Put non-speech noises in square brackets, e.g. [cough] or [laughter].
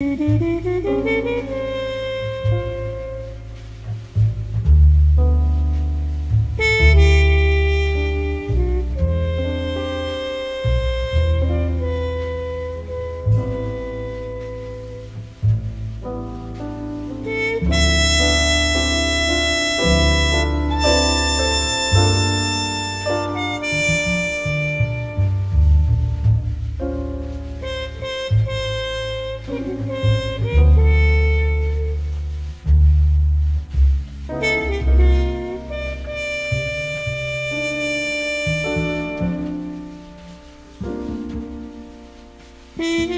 do do do Mm-hmm. [laughs]